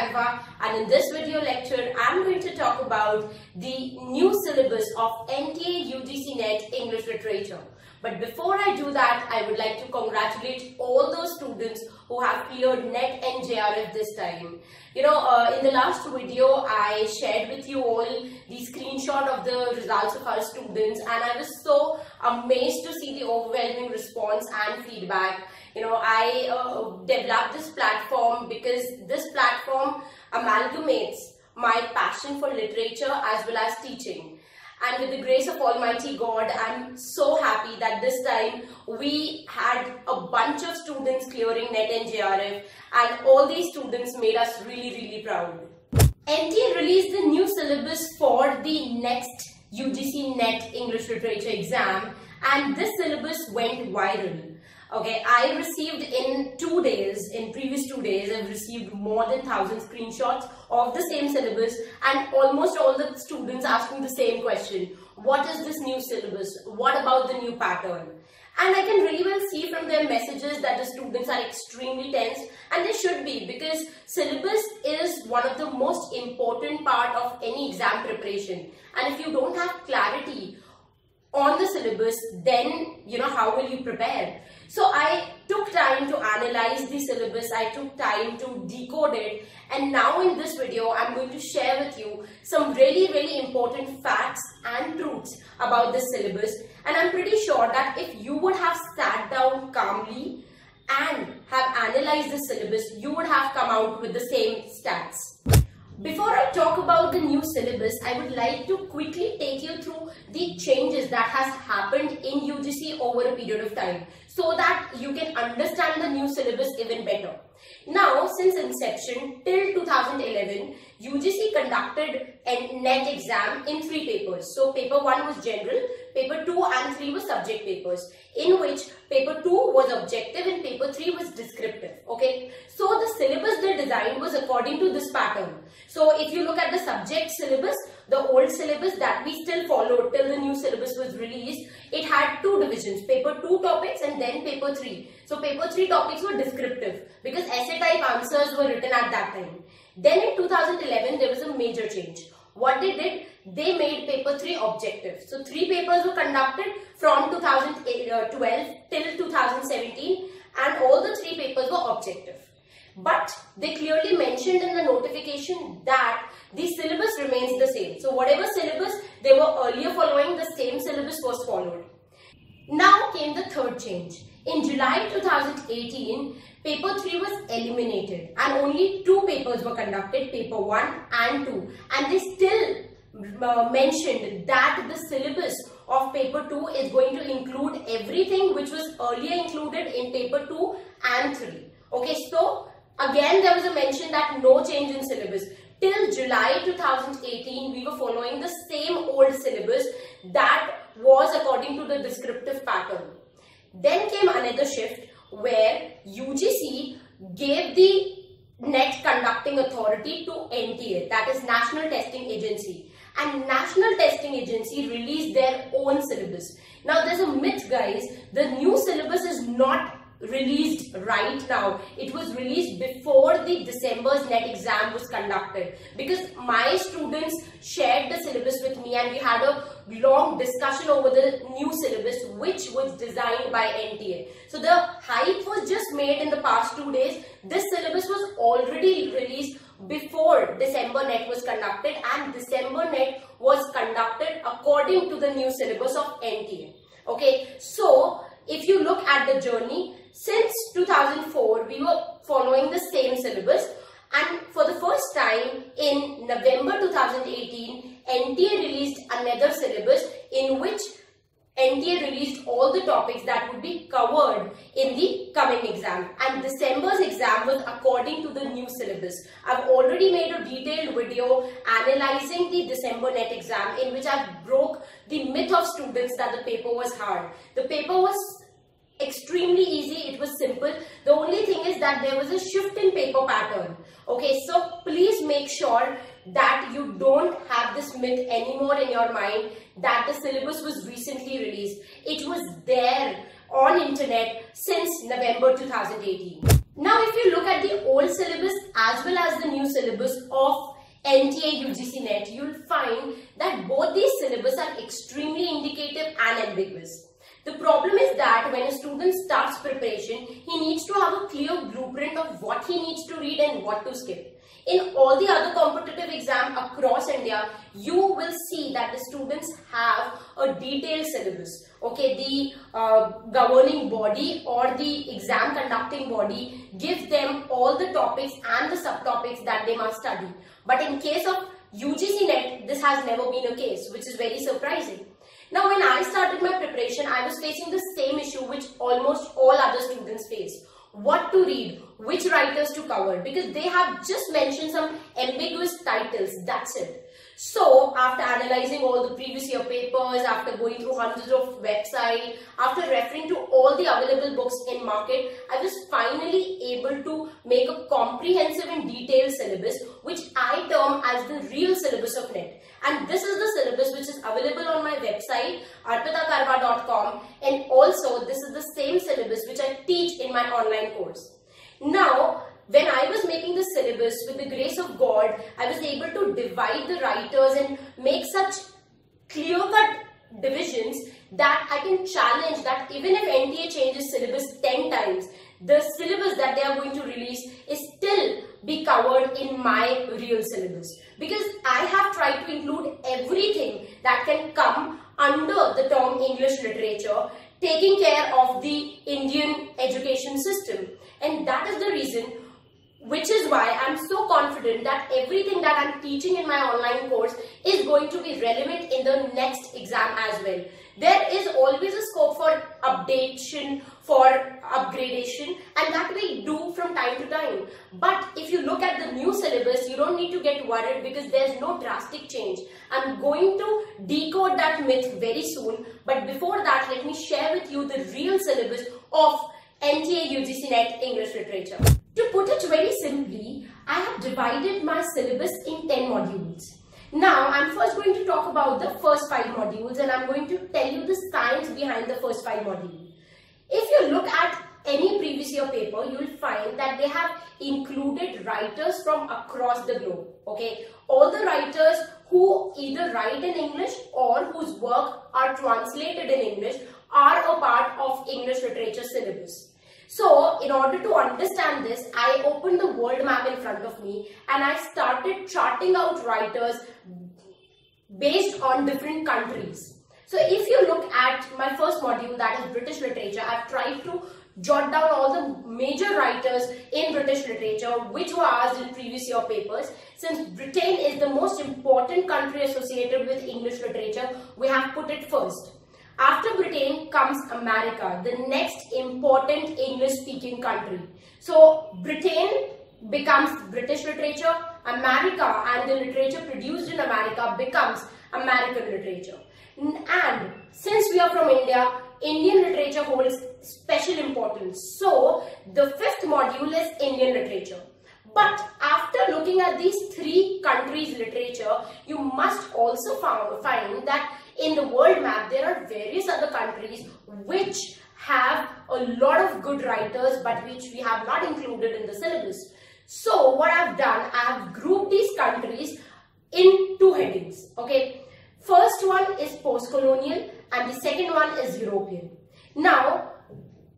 And in this video lecture I'm going to talk about the new syllabus of NTA UGC NET English Literature. But before I do that, I would like to congratulate all those students who have cleared NET and JRF this time. You know, uh, in the last video, I shared with you all the screenshot of the results of our students and I was so amazed to see the overwhelming response and feedback. You know, I uh, developed this platform because this platform amalgamates my passion for literature as well as teaching. And with the grace of Almighty God, I'm so happy that this time we had a bunch of students clearing NET and JRF and all these students made us really, really proud. NTA released the new syllabus for the next UGC NET English Literature exam and this syllabus went viral. Okay, I received in two days, in previous two days, I've received more than 1000 screenshots of the same syllabus and almost all the students asking the same question. What is this new syllabus? What about the new pattern? And I can really well see from their messages that the students are extremely tense and they should be because syllabus is one of the most important part of any exam preparation. And if you don't have clarity on the syllabus, then, you know, how will you prepare? So I took time to analyze the syllabus, I took time to decode it. And now in this video I'm going to share with you some really really important facts and truths about the syllabus. And I'm pretty sure that if you would have sat down calmly and have analyzed the syllabus, you would have come out with the same stats. Before I talk about the new syllabus, I would like to quickly take you through the changes that has happened in UGC over a period of time so that you can understand the new syllabus even better. Now, since inception till 2011, UGC conducted a NET exam in three papers. So, paper 1 was general, paper 2 and 3 were subject papers, in which paper 2 was objective and paper 3 was descriptive. Okay, so the syllabus they designed was according to this pattern. So, if you look at the subject syllabus, the old syllabus that we still followed till the new syllabus was released, it had two divisions, paper 2 topics and then paper 3. So paper 3 topics were descriptive because essay type answers were written at that time. Then in 2011, there was a major change. What they did, they made paper 3 objective. So three papers were conducted from 2012 till 2017 and all the three papers were objective. But they clearly mentioned in the notification that the syllabus remains the same. So whatever syllabus they were earlier following, the same syllabus was followed. Now came the third change. In July 2018, paper 3 was eliminated and only two papers were conducted, paper 1 and 2. And they still uh, mentioned that the syllabus of paper 2 is going to include everything which was earlier included in paper 2 and 3. Okay, so again there was a mention that no change in syllabus. Till July 2018, we were following the same old syllabus that was according to the descriptive pattern. Then came another shift where UGC gave the NET conducting authority to NTA, that is National Testing Agency. And National Testing Agency released their own syllabus. Now there's a myth guys, the new syllabus is not released right now. It was released before the December's NET exam was conducted because my students shared the syllabus with me and we had a long discussion over the new syllabus which was designed by NTA. So the hype was just made in the past two days. This syllabus was already released before December NET was conducted and December NET was conducted according to the new syllabus of NTA. Okay, so if you look at the journey, since 2004, we were following the same syllabus and for the first time in November 2018, NTA released another syllabus in which NTA released all the topics that would be covered in the coming exam and December's exam was according to the new syllabus. I've already made a detailed video analyzing the December NET exam in which I broke the myth of students that the paper was hard. The paper was extremely easy it was simple. The only thing is that there was a shift in paper pattern. Okay so please make sure that you don't have this myth anymore in your mind that the syllabus was recently released. It was there on internet since november 2018 Now if you look at the old syllabus as well as the new syllabus of NTA UGC NET, you'll find that both these syllabus are extremely indicative and ambiguous. The problem is that when a student starts preparation, he needs to have a clear blueprint of what he needs to read and what to skip. In all the other competitive exams across India, you will see that the students have a detailed syllabus. Okay, the uh, governing body or the exam conducting body gives them all the topics and the subtopics that they must study. But in case of UGC NET, this has never been a case, which is very surprising. Now, when I started my preparation, I was facing the same issue which almost all other students face. What to read, which writers to cover, because they have just mentioned some ambiguous titles, that's it. So, after analyzing all the previous year papers, after going through hundreds of websites, after referring to all the available books in market, I was finally able to make a comprehensive and detailed syllabus, which I term as the real syllabus of NET. And this is the syllabus which is available on my website, arpitakarwa.com and also this is the same syllabus which I teach in my online course. Now, when I was making the syllabus with the grace of God, I was able to divide the writers and make such clear-cut divisions that I can challenge that even if NTA changes syllabus 10 times, the syllabus that they are going to release is still be covered in my real syllabus. Because I have tried to include everything that can come under the term English literature, taking care of the Indian education system. And that is the reason which is why I'm so confident that everything that I'm teaching in my online course is going to be relevant in the next exam as well. There is always a scope for updation, for upgradation and that we do from time to time. But if you look at the new syllabus, you don't need to get worried because there's no drastic change. I'm going to decode that myth very soon. But before that, let me share with you the real syllabus of NTA UGC NET English Literature. To put it very simply, I have divided my syllabus in 10 modules. Now, I'm first going to talk about the first 5 modules and I'm going to tell you the science behind the first 5 modules. If you look at any previous year paper, you will find that they have included writers from across the globe. Okay, all the writers who either write in English or whose work are translated in English are a part of English literature syllabus. So, in order to understand this, I opened the world map in front of me and I started charting out writers based on different countries. So, if you look at my first module, that is British literature, I've tried to jot down all the major writers in British literature which were asked in previous year papers. Since Britain is the most important country associated with English literature, we have put it first. After Britain comes America, the next important English-speaking country. So Britain becomes British literature, America and the literature produced in America becomes American literature. And since we are from India, Indian literature holds special importance. So the fifth module is Indian literature. But after looking at these three countries' literature, you must also found, find that in the world map, there are various other countries which have a lot of good writers but which we have not included in the syllabus. So what I've done, I have grouped these countries in two headings. Okay, First one is post-colonial and the second one is European. Now,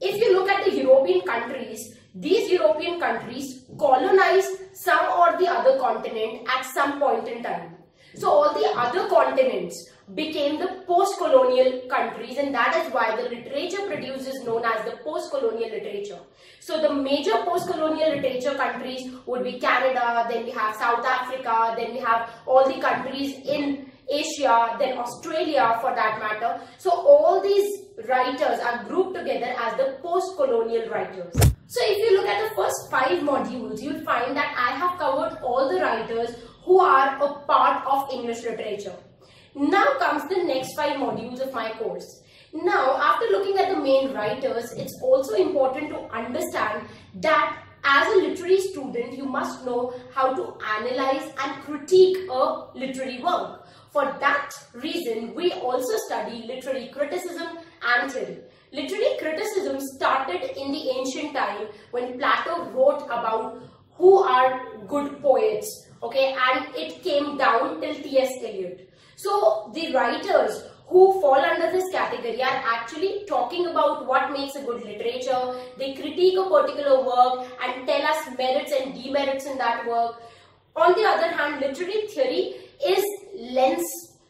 if you look at the European countries, these European countries colonized some or the other continent at some point in time. So all the other continents became the post-colonial countries and that is why the literature produced is known as the post-colonial literature. So the major post-colonial literature countries would be Canada, then we have South Africa, then we have all the countries in Asia, then Australia for that matter. So all these writers are grouped together as the post-colonial writers. So if you look at the first five modules, you'll find that I have covered all the writers who are a part of English literature. Now comes the next five modules of my course. Now, after looking at the main writers, it's also important to understand that as a literary student, you must know how to analyze and critique a literary work. For that reason, we also study literary criticism and theory. literary criticism started in the ancient time when Plato wrote about who are good poets, okay, and it came down till T.S. Eliot. So the writers who fall under this category are actually talking about what makes a good literature. They critique a particular work and tell us merits and demerits in that work. On the other hand, literary theory is lens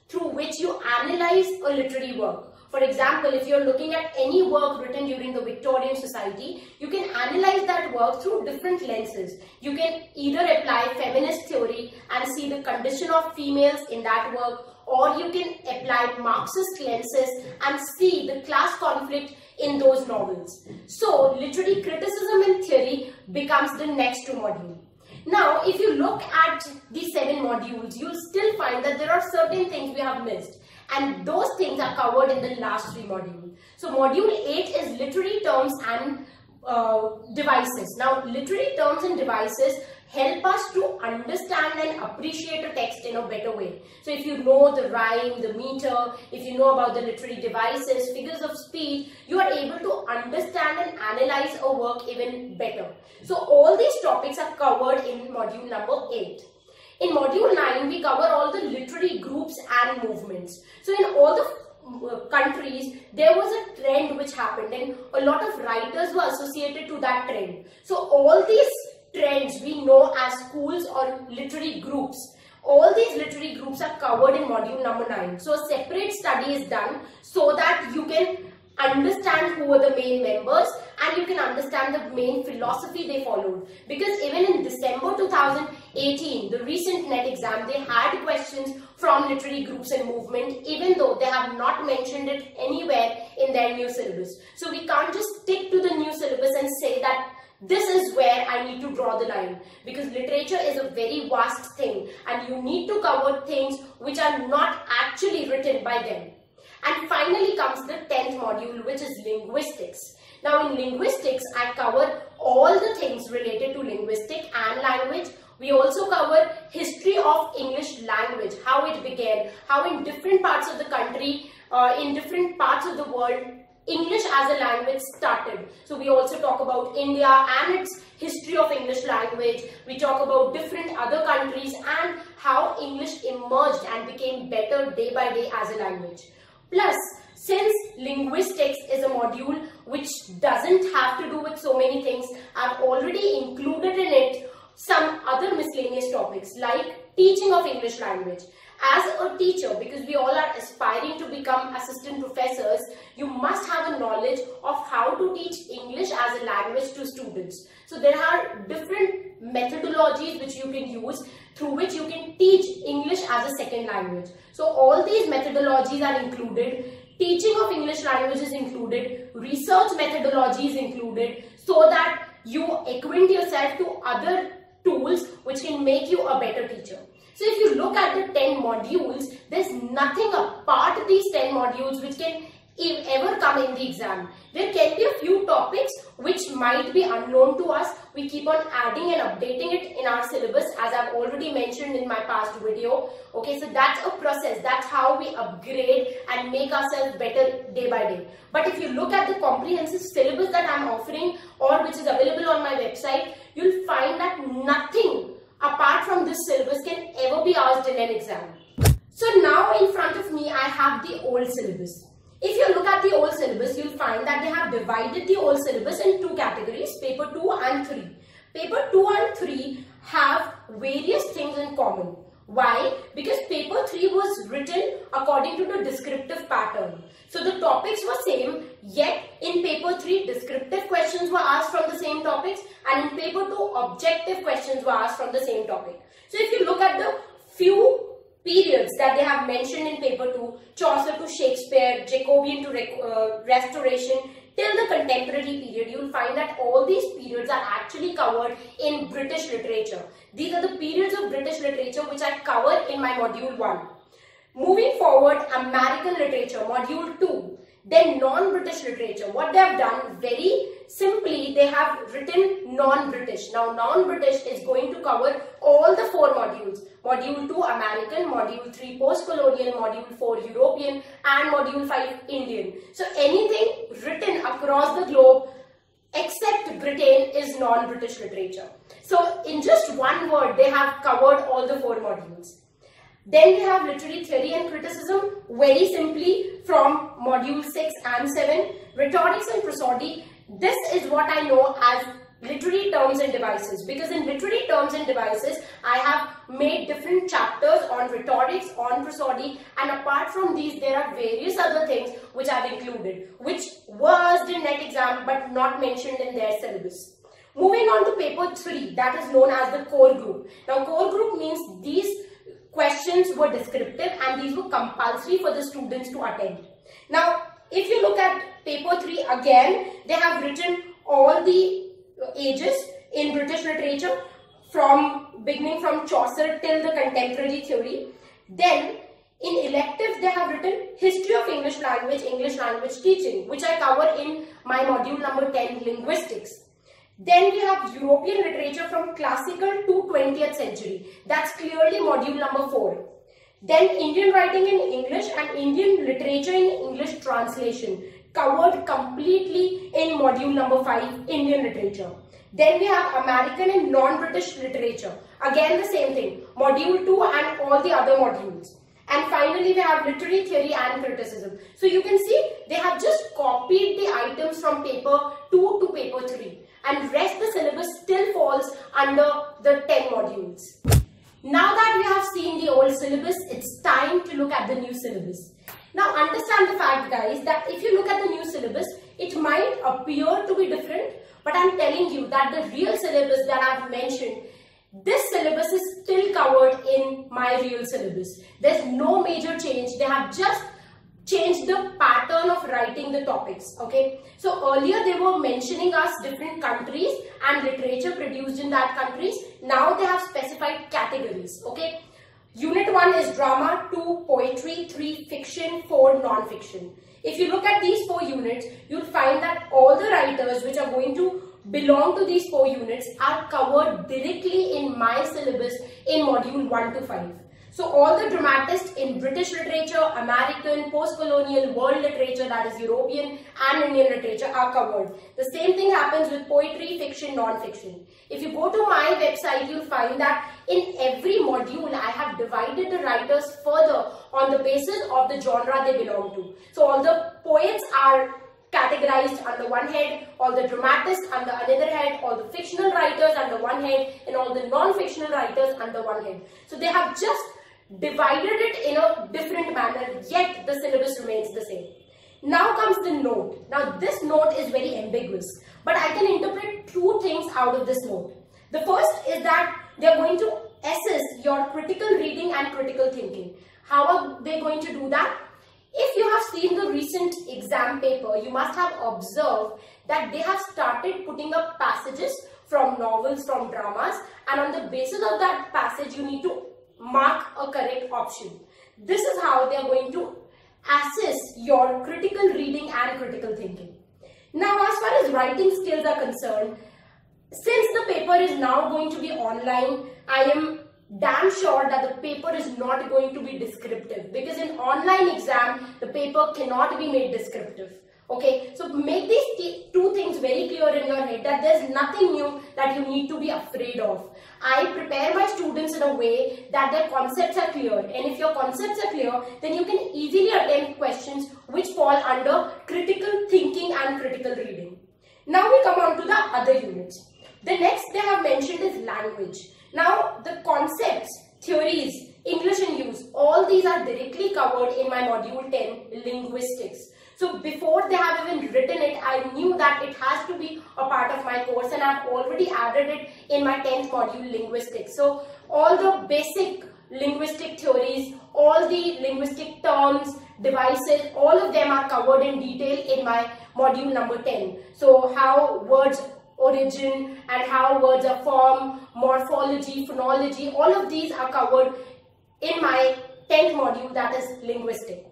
through which you analyze a literary work. For example, if you're looking at any work written during the Victorian society, you can analyze that work through different lenses. You can either apply feminist theory and see the condition of females in that work or you can apply Marxist lenses and see the class conflict in those novels. So, literary criticism and theory becomes the next module. Now, if you look at the seven modules, you'll still find that there are certain things we have missed and those things are covered in the last three modules. So module 8 is literary terms and uh, devices. Now literary terms and devices help us to understand and appreciate a text in a better way. So if you know the rhyme, the meter, if you know about the literary devices, figures of speech, you are able to understand and analyze a work even better. So all these topics are covered in module number 8. In module 9, we cover all the literary groups and movements. So in all the uh, countries, there was a trend which happened and a lot of writers were associated to that trend. So all these trends we know as schools or literary groups. All these literary groups are covered in module number 9. So a separate study is done so that you can understand who were the main members and you can understand the main philosophy they followed. Because even in December 2018, the recent NET exam, they had questions from literary groups and movement, even though they have not mentioned it anywhere in their new syllabus. So we can't just stick to the new syllabus and say that this is where I need to draw the line because literature is a very vast thing and you need to cover things which are not actually written by them. And finally comes the 10th module which is linguistics. Now in linguistics, I cover all the things related to linguistic and language. We also cover history of English language, how it began, how in different parts of the country, uh, in different parts of the world, English as a language started. So we also talk about India and its history of English language. We talk about different other countries and how English emerged and became better day by day as a language. Plus, since linguistics is a module which doesn't have to do with so many things, I've already included in it some other miscellaneous topics like teaching of English language. As a teacher, because we all are aspiring to become assistant professors, you must have a knowledge of how to teach English as a language to students. So there are different methodologies which you can use through which you can teach English as a second language. So all these methodologies are included. Teaching of English language is included. Research methodology is included so that you acquaint yourself to other tools which can make you a better teacher. So if you look at the 10 modules, there's nothing apart of these 10 modules which can if ever come in the exam. There can be a few topics which might be unknown to us. We keep on adding and updating it in our syllabus as I've already mentioned in my past video. Okay, so that's a process. That's how we upgrade and make ourselves better day by day. But if you look at the comprehensive syllabus that I'm offering or which is available on my website, you'll find that nothing apart from this syllabus can ever be asked in an exam. So now in front of me I have the old syllabus. If you look at the old syllabus, you'll find that they have divided the old syllabus in two categories, paper 2 and 3. Paper 2 and 3 have various things in common. Why? Because paper 3 was written according to the descriptive pattern. So the topics were same, yet in paper 3 descriptive questions were asked from the same topics and in paper 2 objective questions were asked from the same topic. So if you look at the few periods that they have mentioned in paper 2, Chaucer to Shakespeare, Jacobean to uh, Restoration, till the contemporary period, you will find that all these periods are actually covered in British literature. These are the periods of British literature which I cover in my module 1. Moving forward, American literature, module 2. Then non-British literature. What they have done, very simply, they have written non-British. Now, non-British is going to cover all the four modules. Module 2 American, Module 3 Post-Colonial, Module 4 European and Module 5 Indian. So anything written across the globe except Britain is non-British literature. So in just one word, they have covered all the four modules. Then we have literary theory and criticism, very simply from module 6 and 7. Rhetorics and prosody, this is what I know as literary terms and devices because in literary terms and devices I have made different chapters on rhetorics, on prosody and apart from these there are various other things which I have included which was the net exam but not mentioned in their syllabus. Moving on to paper 3 that is known as the core group. Now core group means these questions were descriptive and these were compulsory for the students to attend. Now if you look at paper 3 again they have written all the ages in British literature from beginning from Chaucer till the contemporary theory. Then in electives they have written history of English language, English language teaching which I cover in my module number 10 linguistics. Then we have European literature from classical to 20th century. That's clearly module number 4. Then Indian writing in English and Indian literature in English translation covered completely in module number 5 Indian literature. Then we have American and non-British literature. Again the same thing. Module 2 and all the other modules. And finally we have literary theory and criticism. So you can see they have just copied the items from paper 2 to paper 3. And rest the syllabus still falls under the 10 modules. Now that we have seen the old syllabus, it's time to look at the new syllabus. Now understand the fact guys that if you look at the new syllabus, it might appear to be different but I'm telling you that the real syllabus that I've mentioned, this syllabus is still covered in my real syllabus. There's no major change. They have just changed the pattern of writing the topics okay so earlier they were mentioning us different countries and literature produced in that countries now they have specified categories okay unit 1 is drama 2 poetry 3 fiction 4 non-fiction if you look at these four units, you'll find that all the writers which are going to belong to these four units are covered directly in my syllabus in module 1 to 5. So all the dramatists in British literature, American, post-colonial, world literature, that is European and Indian literature are covered. The same thing happens with poetry, fiction, non-fiction. If you go to my website, you'll find that in every module, I have divided the writers further on the basis of the genre they belong to. So all the poets are categorized under one head, all the dramatists under another head, all the fictional writers under one head, and all the non-fictional writers under one head. So they have just divided it in a different manner, yet the syllabus remains the same. Now comes the note. Now this note is very ambiguous, but I can interpret two things out of this note. The first is that they are going to assess your critical reading and critical thinking. How are they going to do that? If you have seen the recent exam paper, you must have observed that they have started putting up passages from novels, from dramas and on the basis of that passage you need to mark a correct option. This is how they are going to assess your critical reading and critical thinking. Now as far as writing skills are concerned, since the paper is now going to be online, I am damn sure that the paper is not going to be descriptive because in online exam, the paper cannot be made descriptive. Okay, so make these two things very clear in your head that there's nothing new that you need to be afraid of. I prepare my students in a way that their concepts are clear and if your concepts are clear then you can easily attempt questions which fall under critical thinking and critical reading. Now we come on to the other units. The next they have mentioned is language. Now the concepts, theories, English in use, all these are directly covered in my module 10 linguistics. So before they have even written it, I knew that it has to be a part of my course and I've already added it in my 10th module linguistics. So all the basic linguistic theories, all the linguistic terms, devices, all of them are covered in detail in my module number 10. So how words origin and how words are formed, morphology, phonology, all of these are covered in my 10th module that is linguistic.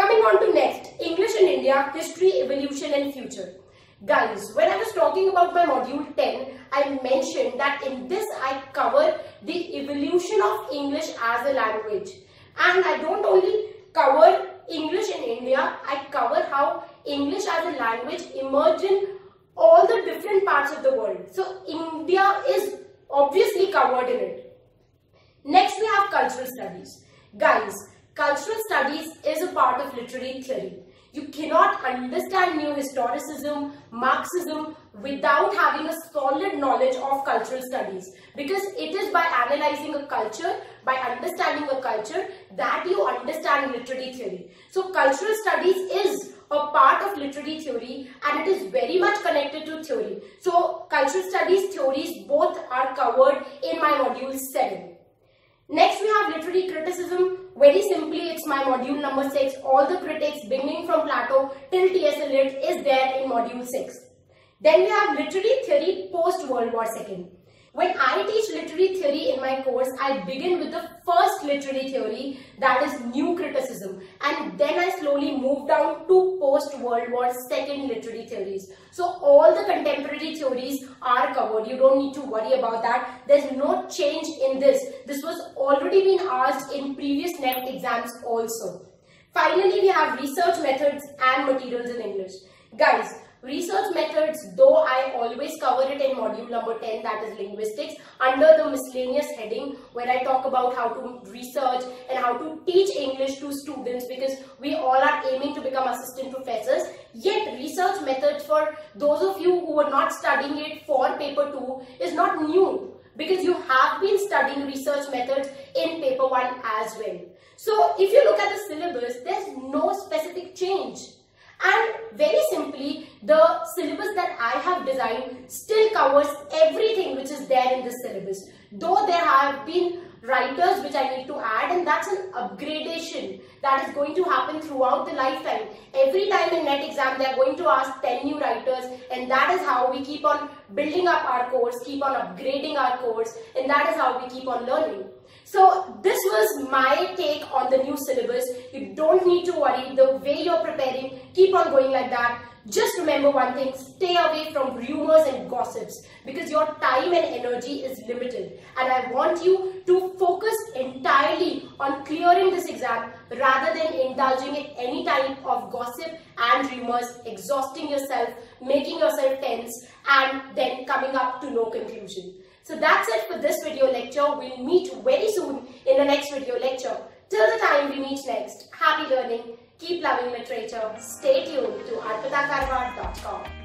Coming on to next, English in India, History, Evolution and Future. Guys, when I was talking about my module 10, I mentioned that in this I cover the evolution of English as a language. And I don't only cover English in India, I cover how English as a language emerged in all the different parts of the world. So India is obviously covered in it. Next we have cultural studies. Guys, cultural studies is a part of literary theory. You cannot understand new historicism, Marxism without having a solid knowledge of cultural studies because it is by analyzing a culture, by understanding a culture that you understand literary theory. So cultural studies is a part of literary theory and it is very much connected to theory. So cultural studies theories both are covered in my module 7. Next we have literary criticism. Very simply it's my module number 6. All the critics beginning from Plato till T.S. Eliot is there in module 6. Then we have literary theory post World War II. When I teach literary theory in my course, I begin with the first literary theory that is new criticism and then I slowly move down to post-World War II literary theories. So all the contemporary theories are covered. You don't need to worry about that. There's no change in this. This was already been asked in previous NET exams also. Finally, we have research methods and materials in English. Guys, Research methods, though I always cover it in module number 10, that is linguistics, under the miscellaneous heading where I talk about how to research and how to teach English to students because we all are aiming to become assistant professors. Yet research methods for those of you who are not studying it for paper 2 is not new because you have been studying research methods in paper 1 as well. So if you look at the syllabus, there's no specific change. And very simply, the syllabus that I have designed still covers everything which is there in this syllabus. Though there have been writers which I need to add and that's an upgradation that is going to happen throughout the lifetime. Every time in NET exam they are going to ask 10 new writers and that is how we keep on building up our course, keep on upgrading our course and that is how we keep on learning. So this was my take on the new syllabus. You don't need to worry the way you're preparing. Keep on going like that. Just remember one thing, stay away from rumors and gossips because your time and energy is limited. And I want you to focus entirely on clearing this exam rather than indulging in any type of gossip and rumors, exhausting yourself, making yourself tense and then coming up to no conclusion. So that's it for this video lecture. We'll meet very soon in the next video lecture. Till the time we meet next, happy learning, keep loving literature, stay tuned to arpitakarwa.com.